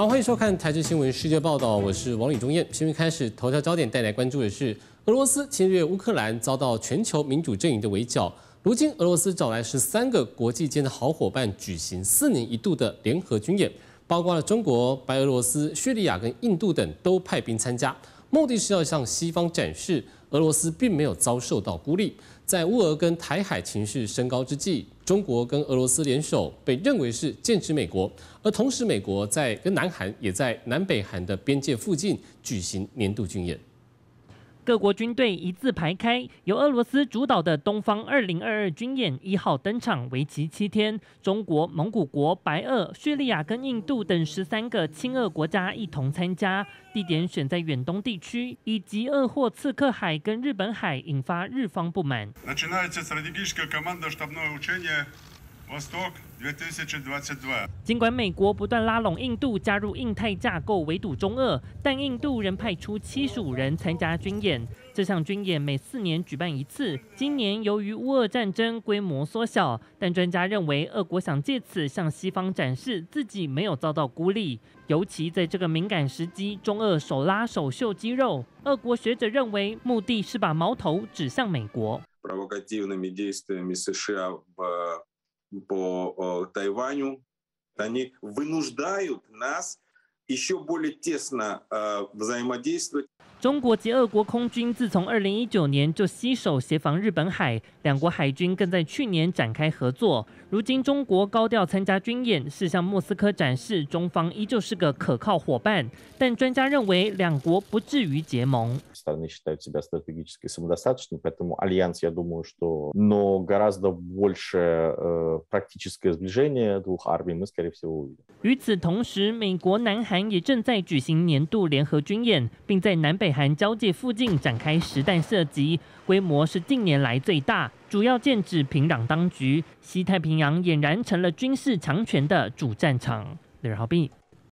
好，欢迎收看台视新闻世界报道，我是王李忠燕。新闻开始，头条焦点带来关注的是，俄罗斯侵略乌克兰遭到全球民主阵营的围剿。如今，俄罗斯找来十三个国际间的好伙伴，举行四年一度的联合军演，包括了中国、白俄罗斯、叙利亚跟印度等都派兵参加，目的是要向西方展示俄罗斯并没有遭受到孤立。在乌俄跟台海情势升高之际，中国跟俄罗斯联手，被认为是剑指美国。而同时，美国在跟南韩也在南北韩的边界附近举行年度军演。各国军队一字排开，由俄罗斯主导的东方二零二二军演一号登场，为期七天。中国、蒙古国、白俄、叙利亚跟印度等十三个亲俄国家一同参加，地点选在远东地区，以及鄂霍次克海跟日本海，引发日方不满。尽管美国不断拉拢印度加入印太架构围堵中俄，但印度仍派出七十五人参加军演。这项军演每四年举办一次，今年由于乌俄战争规模缩小，但专家认为俄国想借此向西方展示自己没有遭到孤立，尤其在这个敏感时机，中俄手拉手秀肌肉。俄国学者认为，目的是把矛头指向美国。По Тайваню, они вынуждают нас еще более тесно взаимодействовать. 中国及俄国空军自从二零一九年就携手协防日本海，两国海军更在去年展开合作。如今中国高调参加军演，是向莫斯科展示中方依旧是个可靠伙伴。但专家认为，两国不至于结盟。страны считают себя стратегически самодостаточными, поэтому альянс, я думаю, что, но гораздо больше э, практическое сближение двух армий мы, скорее всего, увидим. 与此同时，美国、南韩也正在举行年度联合军演，并在南北 韩交界附近展开实弹射击，规模是近年来最大，主要剑指平壤当局。西太平洋俨然成了军事强权的主战场。李浩斌。